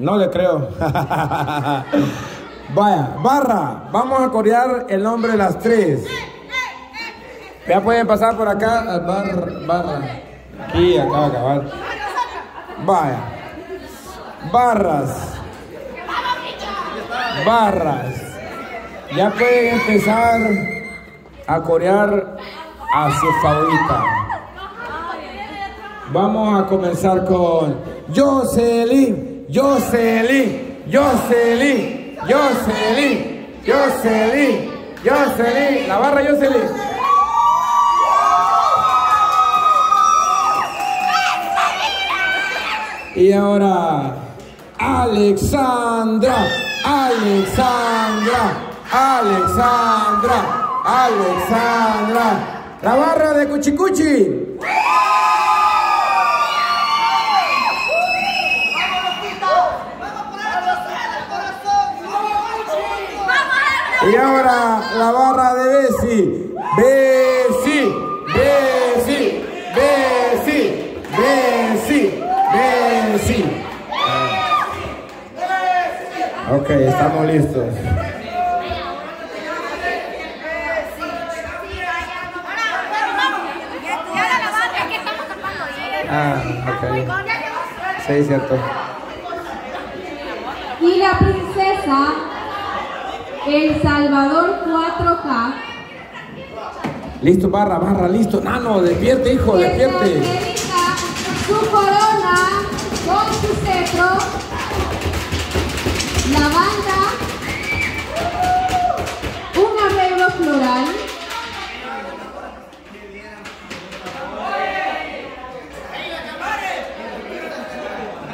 No le creo. Vaya, barra. Vamos a corear el nombre de las tres. Ya pueden pasar por acá. Bar, barra. Aquí, acá va a acabar. Vaya. Barras. Barras. Ya pueden empezar a corear a su favorita. Vamos a comenzar con Jocelyn, Jocelyn, Jocelyn, Jocelyn, Jocelyn, Jocelyn. La barra Jocelyn. Y ahora, Alexandra, Alexandra, Alexandra, Alexandra. La barra de Cuchicuchi. Y ahora la barra de Bessi. Bessi, Bessi, Bessi, Bessi, Bessi. Ok, estamos listos. Ah, ok. Sí, cierto. Y la princesa El Salvador 4K. Listo, barra, barra, listo. Nano, despierte, hijo, despierte. su corona con su cetro. La banda. Un arreglo floral.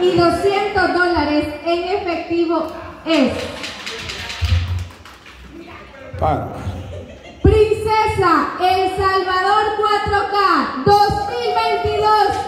Y 200 dólares en efectivo es. Princesa El Salvador 4K 2022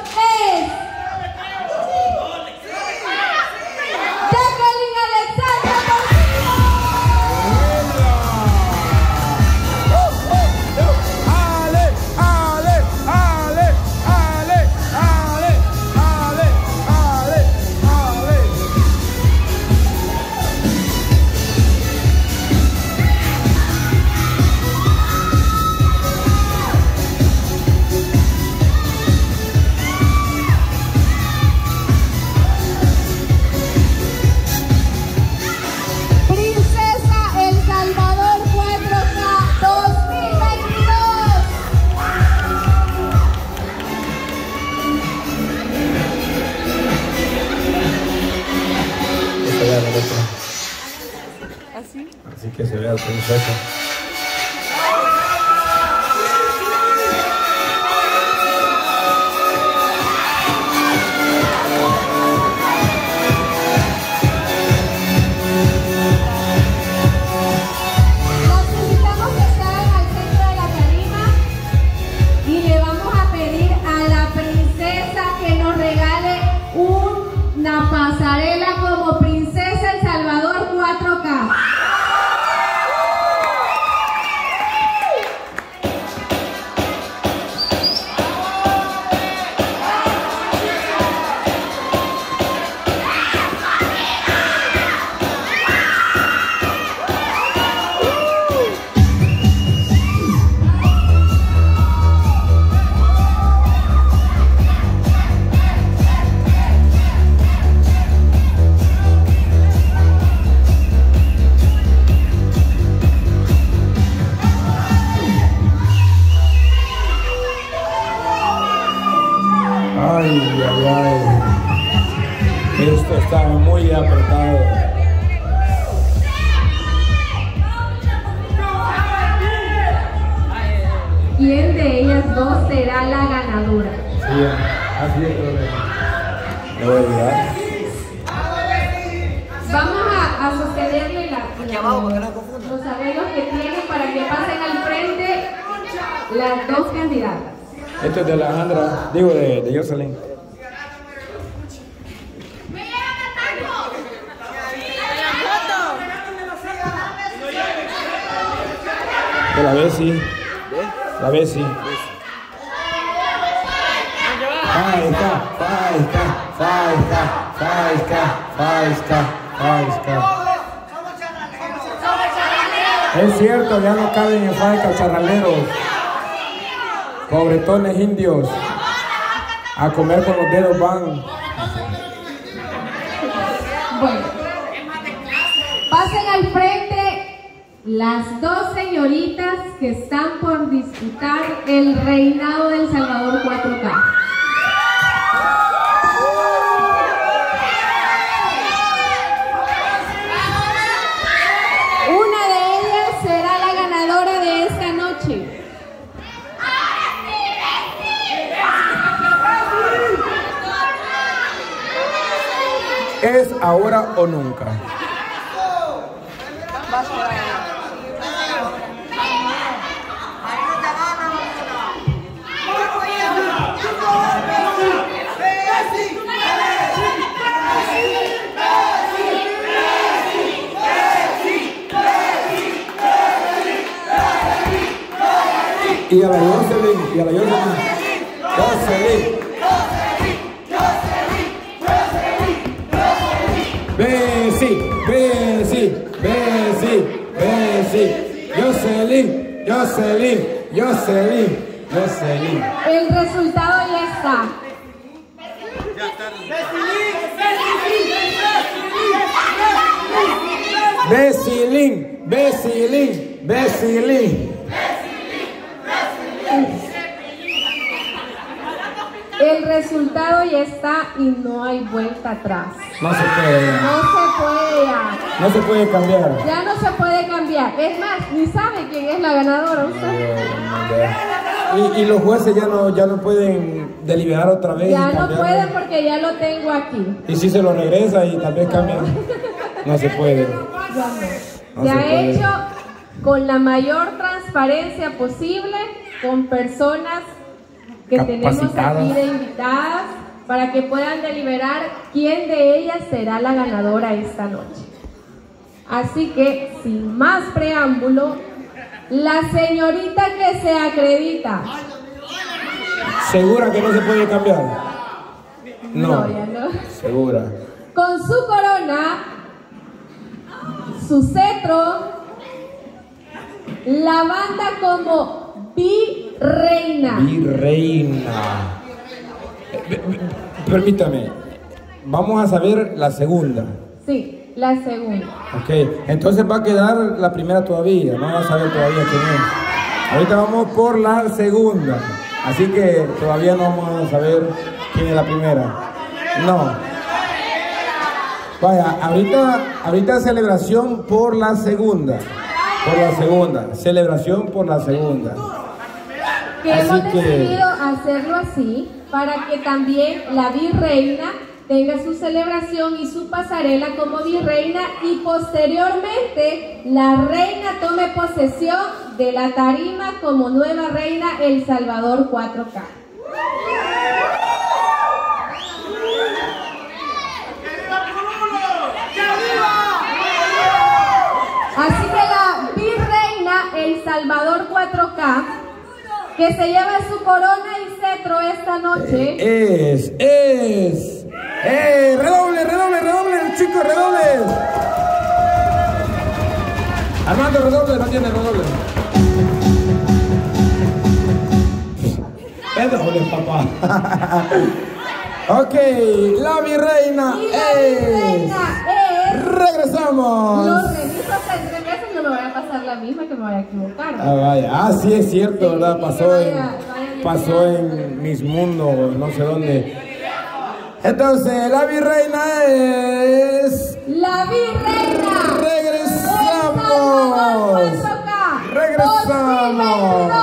¿Quién de ellas dos será la ganadora? Sí, así es. Vamos a, a sostenerle la, los arreglos que tienen para que pasen al frente las dos candidatas. Esto es de Alejandra, digo de, de Jocelyn. De la Bessie. La Bessie. Faisca, Faisca, Faisca, Faisca, Faisca, Faisca. Es cierto, ya no caben en Faisca charraleros. Pobretones indios. A comer con los dedos van. Bueno, pasen al frente las dos señoritas que están por disputar el reinado del Salvador 4K. Una de ellas será la ganadora de esta noche. Es ahora o nunca. Y a la Jocelyn, y a la Jocelyn. Jocelyn. Bessie, Bessie, Bessie, Bessie, Jocelyn, Jocelyn, Jocelyn, Jocelyn. El resultado ya está. Besilín, Besilín, Besilín. El resultado ya está y no hay vuelta atrás. No se puede, No se puede ya. no se puede cambiar. Ya no se puede cambiar. Es más, ni sabe quién es la ganadora. usted. Y, y los jueces ya no, ya no pueden deliberar otra vez. Ya no cambiarlo. puede porque ya lo tengo aquí. Y si se lo regresa y tal vez cambia. No se puede. Ya Se puede. hecho con la mayor transparencia posible, con personas que tenemos aquí de invitadas, para que puedan deliberar quién de ellas será la ganadora esta noche. Así que, sin más preámbulo, la señorita que se acredita. ¿Segura que no se puede cambiar? No. ya no. Segura. Con su corona, su cetro, la banda como virreina. Virreina. Eh, ve- Permítame. Vamos a saber la segunda. Sí, la segunda. Ok. Entonces va a quedar la primera todavía. No vamos a saber todavía quién es. Ahorita vamos por la segunda. Así que todavía no vamos a saber quién es la primera. No. Vaya, ahorita, ahorita celebración por la segunda. Por la segunda. Celebración por la segunda. Que Así hemos que- decidido hacerlo así para que también la virreina tenga su celebración y su pasarela como virreina y posteriormente la reina tome posesión de la tarima como nueva reina El Salvador 4K. Así que la virreina El Salvador 4K, que se lleva su corona y cetro esta noche, Es, es. ¡Eh! ¡Redoble, redoble, redoble, chicos, redoble! Armando, redoble, no tiene redoble. Redoble, papá. ok, la virreina y la es. virreina es... Regresamos a pasar la misma, que me vaya a equivocar. ¿no? Ah, vaya. ah, sí, es cierto, ¿verdad? Pasó, en, pasó en Mis Mundo, no sé dónde. Entonces, la virreina es... La virreina. Regresamos. Regresamos.